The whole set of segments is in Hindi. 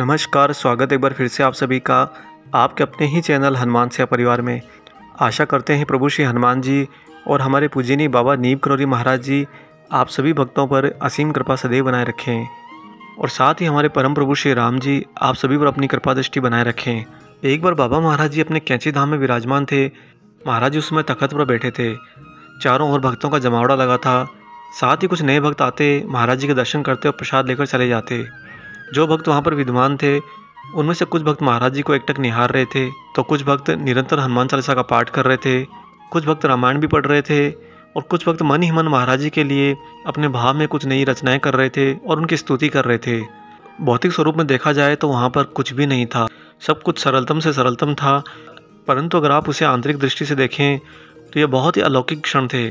नमस्कार, स्वागत एक बार फिर से आप सभी का आपके अपने ही चैनल हनुमान से परिवार में। आशा करते हैं प्रभु श्री हनुमान जी और हमारे पूजनीय बाबा नीम करौरी महाराज जी आप सभी भक्तों पर असीम कृपा सदैव बनाए रखें और साथ ही हमारे परम प्रभु श्री राम जी आप सभी पर अपनी कृपा दृष्टि बनाए रखें। एक बार बाबा महाराज जी अपने कैंची धाम में विराजमान थे। महाराज जी उस समय तखत पर बैठे थे। चारों ओर भक्तों का जमावड़ा लगा था। साथ ही कुछ नए भक्त आते, महाराज जी के दर्शन करते और प्रसाद लेकर चले जाते। जो भक्त वहाँ पर विद्वान थे, उनमें से कुछ भक्त महाराज जी को एकटक निहार रहे थे तो कुछ भक्त निरंतर हनुमान चालीसा का पाठ कर रहे थे, कुछ भक्त रामायण भी पढ़ रहे थे, और कुछ भक्त मन ही मन महाराज जी के लिए अपने भाव में कुछ नई रचनाएँ कर रहे थे और उनकी स्तुति कर रहे थे। भौतिक स्वरूप में देखा जाए तो वहाँ पर कुछ भी नहीं था, सब कुछ सरलतम से सरलतम था, परंतु अगर आप उसे आंतरिक दृष्टि से देखें तो यह बहुत ही अलौकिक क्षण थे।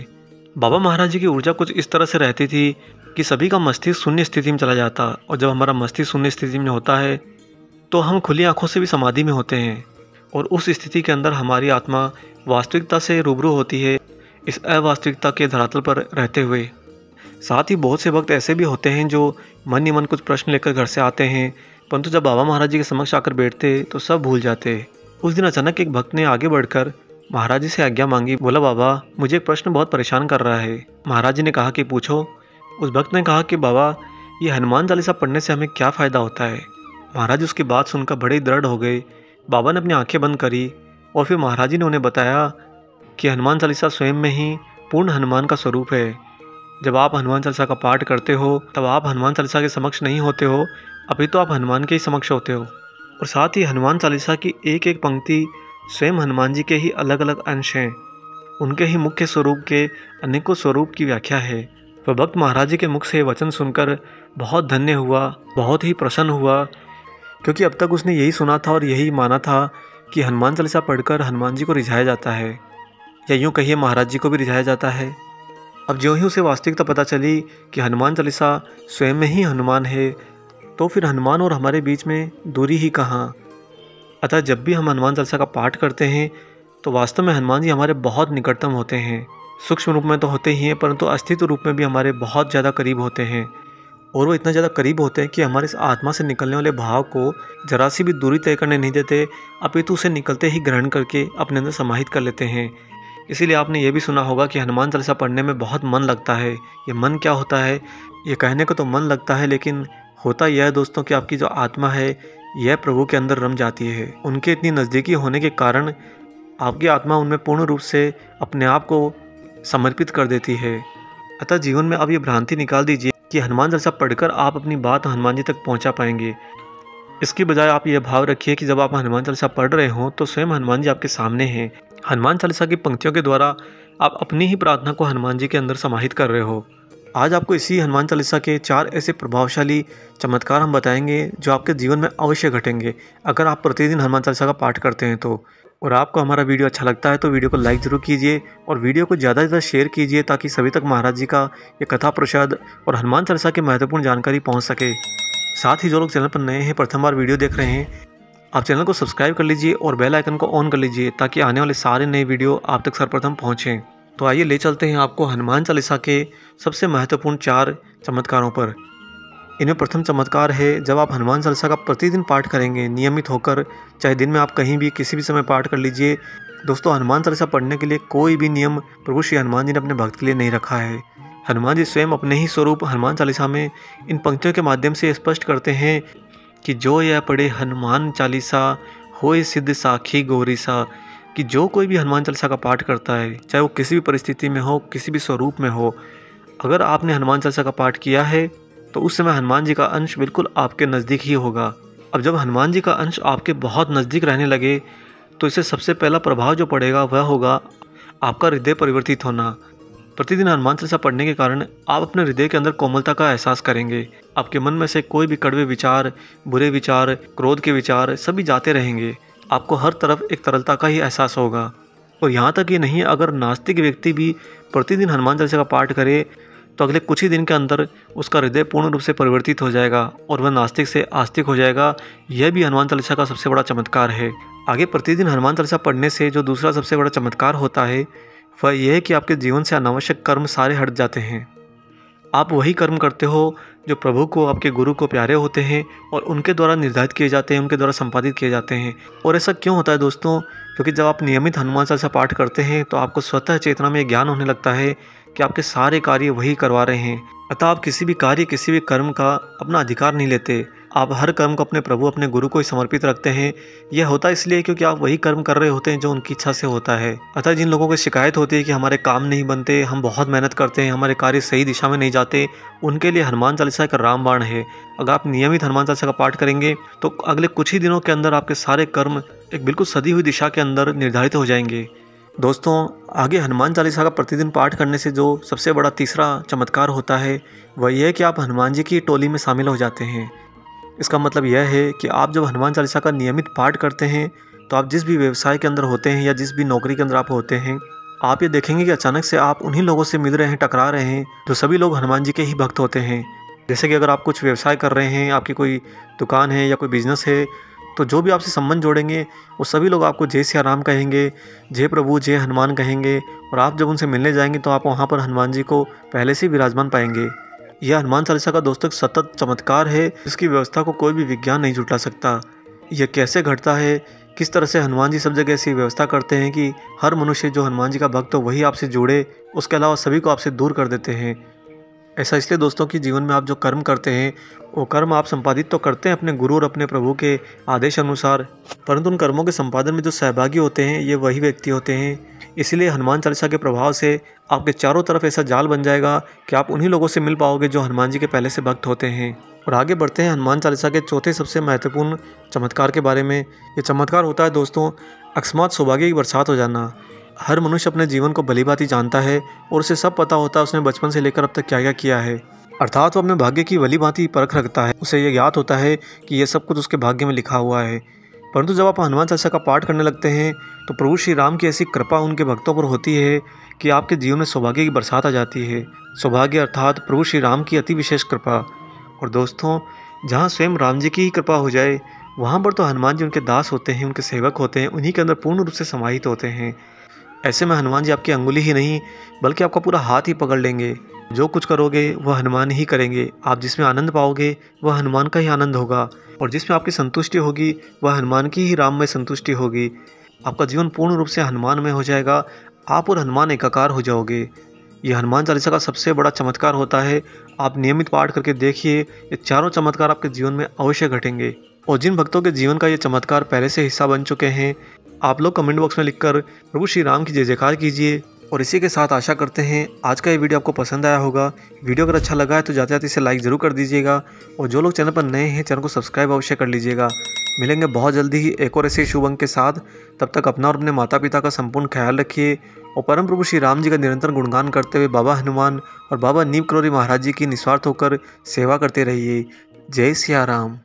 बाबा महाराज जी की ऊर्जा कुछ इस तरह से रहती थी कि सभी का मस्तिष्क शून्य स्थिति में चला जाता और जब हमारा मस्तिष्क शून्य स्थिति में होता है तो हम खुली आँखों से भी समाधि में होते हैं और उस स्थिति के अंदर हमारी आत्मा वास्तविकता से रूबरू होती है, इस अवास्तविकता के धरातल पर रहते हुए। साथ ही बहुत से वक्त ऐसे भी होते हैं जो मन ही मन कुछ प्रश्न लेकर घर से आते हैं, परंतु जब बाबा महाराज जी के समक्ष आकर बैठते तो सब भूल जाते। उस दिन अचानक एक भक्त ने आगे बढ़कर महाराज जी से आज्ञा मांगी, बोला, बाबा, मुझे एक प्रश्न बहुत परेशान कर रहा है। महाराज जी ने कहा कि, पूछो। उस भक्त ने कहा कि बाबा, ये हनुमान चालीसा पढ़ने से हमें क्या फ़ायदा होता है? महाराज उसकी बात सुनकर बड़े दृढ़ हो गए। बाबा ने अपनी आँखें बंद करी और फिर महाराज जी ने उन्हें बताया कि हनुमान चालीसा स्वयं में ही पूर्ण हनुमान का स्वरूप है। जब आप हनुमान चालीसा का पाठ करते हो, तब आप हनुमान चालीसा के समक्ष नहीं होते हो, अभी तो आप हनुमान के ही समक्ष होते हो। और साथ ही हनुमान चालीसा की एक एक पंक्ति स्वयं हनुमान जी के ही अलग अलग अंश हैं। उनके ही मुख्य स्वरूप के अनेकों स्वरूप की व्याख्या है। वह भक्त महाराज जी के मुख से वचन सुनकर बहुत धन्य हुआ, बहुत ही प्रसन्न हुआ, क्योंकि अब तक उसने यही सुना था और यही माना था कि हनुमान चालीसा पढ़कर हनुमान जी को रिझाया जाता है। या यूँ कहिए महाराज जी को भी रिझाया जाता है। अब जो ही उसे वास्तविकता पता चली कि हनुमान चालीसा स्वयं में ही हनुमान है तो फिर हनुमान और हमारे बीच में दूरी ही कहाँ? अतः जब भी हम हनुमान चालीसा का पाठ करते हैं तो वास्तव में हनुमान जी हमारे बहुत निकटतम होते हैं। सूक्ष्म रूप में तो होते ही हैं, परंतु अस्तित्व रूप में भी हमारे बहुत ज़्यादा करीब होते हैं। और वो इतना ज़्यादा करीब होते हैं कि हमारे इस आत्मा से निकलने वाले भाव को जरा सी भी दूरी तय करने नहीं देते, अपितु उसे निकलते ही ग्रहण करके अपने अंदर समाहित कर लेते हैं। इसीलिए आपने ये भी सुना होगा कि हनुमान चालीसा पढ़ने में बहुत मन लगता है। ये मन क्या होता है? ये कहने को तो मन लगता है, लेकिन होता यह है दोस्तों कि आपकी जो आत्मा है, यह प्रभु के अंदर रम जाती है। उनके इतनी नज़दीकी होने के कारण आपकी आत्मा उनमें पूर्ण रूप से अपने आप को समर्पित कर देती है। अतः जीवन में अब ये भ्रांति निकाल दीजिए कि हनुमान चालीसा पढ़कर आप अपनी बात हनुमान जी तक पहुँचा पाएँगे। इसकी बजाय आप ये भाव रखिए कि जब आप हनुमान चालीसा पढ़ रहे हों तो स्वयं हनुमान जी आपके सामने हैं। हनुमान चालीसा की पंक्तियों के द्वारा आप अपनी ही प्रार्थना को हनुमान जी के अंदर समाहित कर रहे हो। आज आपको इसी हनुमान चालीसा के चार ऐसे प्रभावशाली, चमत्कार हम बताएँगे, जो आपके जीवन में अवश्य घटेंगे, अगर आप प्रतिदिन हनुमान चालीसा का पाठ करते हैं तो। और आपको हमारा वीडियो अच्छा लगता है तो वीडियो को लाइक ज़रूर कीजिए और वीडियो को ज़्यादा से ज़्यादा शेयर कीजिए ताकि सभी तक महाराज जी का ये कथा प्रसाद और हनुमान चालीसा की महत्वपूर्ण जानकारी पहुँच सके। साथ ही जो लोग चैनल पर नए हैं, प्रथम बार वीडियो देख रहे हैं, आप चैनल को सब्सक्राइब कर लीजिए और बेल आइकन को ऑन कर लीजिए ताकि आने वाले सारे नए वीडियो आप तक सर्वप्रथम पहुँचें। तो आइए ले चलते हैं आपको हनुमान चालीसा के सबसे महत्वपूर्ण चार चमत्कारों पर। इनमें प्रथम चमत्कार है, जब आप हनुमान चालीसा का प्रतिदिन पाठ करेंगे, नियमित होकर, चाहे दिन में आप कहीं भी किसी भी समय पाठ कर लीजिए। दोस्तों, हनुमान चालीसा पढ़ने के लिए कोई भी नियम प्रभु श्री हनुमान जी ने अपने भक्त के लिए नहीं रखा है। हनुमान जी स्वयं अपने ही स्वरूप हनुमान चालीसा में इन पंक्तियों के माध्यम से स्पष्ट करते हैं कि जो यह पढ़े हनुमान चालीसा, हो सिद्ध साखी गौरी सा कि जो कोई भी हनुमान चालीसा का पाठ करता है, चाहे वो किसी भी परिस्थिति में हो, किसी भी स्वरूप में हो, अगर आपने हनुमान चालीसा का पाठ किया है तो उस समय हनुमान जी का अंश बिल्कुल आपके नज़दीक ही होगा। अब जब हनुमान जी का अंश आपके बहुत नज़दीक रहने लगे तो इससे सबसे पहला प्रभाव जो पड़ेगा वह होगा आपका हृदय परिवर्तित होना। प्रतिदिन हनुमान चालीसा पढ़ने के कारण आप अपने हृदय के अंदर कोमलता का एहसास करेंगे। आपके मन में से कोई भी कड़वे विचार, बुरे विचार, क्रोध के विचार सभी जाते रहेंगे। आपको हर तरफ़ एक तरलता का ही एहसास होगा। और यहाँ तक ये नहीं, अगर नास्तिक व्यक्ति भी प्रतिदिन हनुमान चालीसा का पाठ करे तो अगले कुछ ही दिन के अंदर उसका हृदय पूर्ण रूप से परिवर्तित हो जाएगा और वह नास्तिक से आस्तिक हो जाएगा। यह भी हनुमान चालीसा का सबसे बड़ा चमत्कार है। आगे प्रतिदिन हनुमान चालीसा पढ़ने से जो दूसरा सबसे बड़ा चमत्कार होता है, वह यह है कि आपके जीवन से अनावश्यक कर्म सारे हट जाते हैं। आप वही कर्म करते हो जो प्रभु को, आपके गुरु को प्यारे होते हैं और उनके द्वारा निर्धारित किए जाते हैं, उनके द्वारा संपादित किए जाते हैं। और ऐसा क्यों होता है दोस्तों? क्योंकि जब आप नियमित हनुमान चालीसा पाठ करते हैं तो आपको स्वतः चेतना में ज्ञान होने लगता है कि आपके सारे कार्य वही करवा रहे हैं। अतः आप किसी भी कार्य, किसी भी कर्म का अपना अधिकार नहीं लेते। आप हर कर्म को अपने प्रभु, अपने गुरु को ही समर्पित रखते हैं। यह होता इसलिए क्योंकि आप वही कर्म कर रहे होते हैं जो उनकी इच्छा से होता है। अतः जिन लोगों को शिकायत होती है कि हमारे काम नहीं बनते, हम बहुत मेहनत करते हैं, हमारे कार्य सही दिशा में नहीं जाते, उनके लिए हनुमान चालीसा एक रामबाण है। अगर आप नियमित हनुमान चालीसा का पाठ करेंगे तो अगले कुछ ही दिनों के अंदर आपके सारे कर्म एक बिल्कुल सदी हुई दिशा के अंदर निर्धारित हो जाएँगे। दोस्तों, आगे हनुमान चालीसा का प्रतिदिन पाठ करने से जो सबसे बड़ा तीसरा चमत्कार होता है, वह यह कि आप हनुमान जी की टोली में शामिल हो जाते हैं। इसका मतलब यह है कि आप जब हनुमान चालीसा का नियमित पाठ करते हैं तो आप जिस भी व्यवसाय के अंदर होते हैं या जिस भी नौकरी के अंदर आप होते हैं, आप ये देखेंगे कि अचानक से आप उन्हीं लोगों से मिल रहे हैं, टकरा रहे हैं, जो सभी लोग हनुमान जी के ही भक्त होते हैं। जैसे कि अगर आप कुछ व्यवसाय कर रहे हैं, आपकी कोई दुकान है या कोई बिज़नेस है तो जो भी आपसे संबंध जोड़ेंगे, वो सभी लोग आपको जय सिया राम कहेंगे, जय प्रभु, जय हनुमान कहेंगे और आप जब उनसे मिलने जाएँगे तो आप वहाँ पर हनुमान जी को पहले से विराजमान पाएँगे। यह हनुमान चालीसा का दोस्तों सतत चमत्कार है जिसकी व्यवस्था को कोई भी विज्ञान नहीं जुटा सकता। यह कैसे घटता है? किस तरह से हनुमान जी सब जगह ऐसी व्यवस्था करते हैं कि हर मनुष्य जो हनुमान जी का भक्त हो, वही आपसे जुड़े, उसके अलावा सभी को आपसे दूर कर देते हैं। ऐसा इसलिए दोस्तों कि जीवन में आप जो कर्म करते हैं, वो कर्म आप संपादित तो करते हैं अपने गुरु और अपने प्रभु के आदेश अनुसार, परंतु उन कर्मों के संपादन में जो सहभागी होते हैं, ये वही व्यक्ति होते हैं। इसलिए हनुमान चालीसा के प्रभाव से आपके चारों तरफ़ ऐसा जाल बन जाएगा कि आप उन्हीं लोगों से मिल पाओगे जो हनुमान जी के पहले से भक्त होते हैं। और आगे बढ़ते हैं, हनुमान चालीसा के चौथे सबसे महत्वपूर्ण चमत्कार के बारे में। ये चमत्कार होता है दोस्तों, अकस्मात सौभाग्य की बरसात हो जाना। हर मनुष्य अपने जीवन को भली जानता है और उसे सब पता होता है, उसने बचपन से लेकर अब तक क्या क्या किया है। अर्थात वो अपने भाग्य की भली भांति परख रखता है। उसे यह याद होता है कि यह सब कुछ उसके भाग्य में लिखा हुआ है। परंतु जब आप हनुमान चालीसा का पाठ करने लगते हैं तो प्रभु श्री राम की ऐसी कृपा उनके भक्तों पर होती है कि आपके जीवन में सौभाग्य की बरसात आ जाती है। सौभाग्य अर्थात प्रभु श्री राम की अति विशेष कृपा। और दोस्तों, जहाँ स्वयं राम जी की ही कृपा हो जाए, वहाँ पर तो हनुमान जी उनके दास होते हैं, उनके सेवक होते हैं, उन्हीं के अंदर पूर्ण रूप से समाहित होते हैं। ऐसे में हनुमान जी आपकी अंगुली ही नहीं, बल्कि आपका पूरा हाथ ही पकड़ लेंगे। जो कुछ करोगे, वह हनुमान ही करेंगे। आप जिसमें आनंद पाओगे, वह हनुमान का ही आनंद होगा। और जिसमें आपकी संतुष्टि होगी, वह हनुमान की ही राम में संतुष्टि होगी। आपका जीवन पूर्ण रूप से हनुमान में हो जाएगा। आप और हनुमान एकाकार हो जाओगे। यह हनुमान चालीसा का सबसे बड़ा चमत्कार होता है। आप नियमित पाठ करके देखिए, ये चारों चमत्कार आपके जीवन में अवश्य घटेंगे। और जिन भक्तों के जीवन का ये चमत्कार पहले से हिस्सा बन चुके हैं आप लोग कमेंट बॉक्स में लिखकर प्रभु श्री राम की जय जयकार कीजिए। और इसी के साथ आशा करते हैं, आज का ये वीडियो आपको पसंद आया होगा। वीडियो अगर अच्छा लगा है तो जाते जाते इसे लाइक ज़रूर कर दीजिएगा। और जो लोग चैनल पर नए हैं, चैनल को सब्सक्राइब अवश्य कर लीजिएगा। मिलेंगे बहुत जल्दी ही एक और ऐसे शुभ अंक के साथ। तब तक अपना और अपने माता पिता का संपूर्ण ख्याल रखिए। और परम प्रभु श्री राम जी का निरंतर गुणगान करते हुए बाबा हनुमान और बाबा नीम करोरी महाराज जी की निस्वार्थ होकर सेवा करते रहिए। जय सिया राम।